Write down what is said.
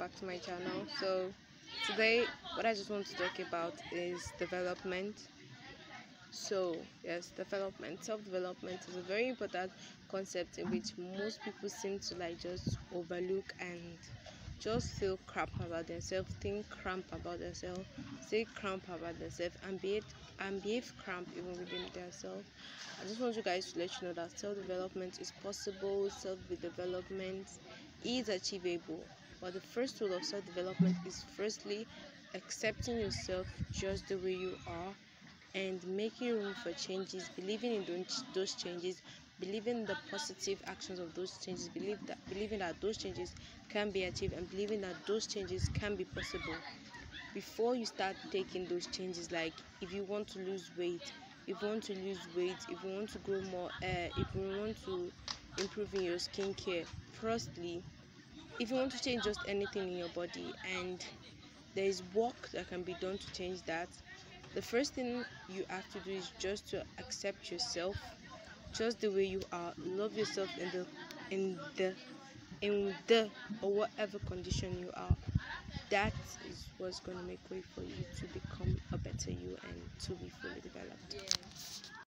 back to my channel. So today what i just want to talk about is development. So yes development self-development is a very important concept in which most people seem to like just overlook and just feel crap about themselves think cramp about themselves say cramp about themselves and behave and behave cramp even within themselves. I just want you guys to let you know that self-development is possible self-development is achievable but the first rule of self-development is firstly accepting yourself just the way you are and making room for changes believing in those changes believing the positive actions of those changes believe that believing that those changes can be achieved and believing that those changes can be possible. Before you start taking those changes like if you want to lose weight if you want to lose weight if you want to grow more uh, if you want to improve in your skincare firstly if you want to change just anything in your body and there is work that can be done to change that the first thing you have to do is just to accept yourself just the way you are love yourself in the in the in the or whatever condition you are. That is what's going to make way for you to become a better you and to be fully developed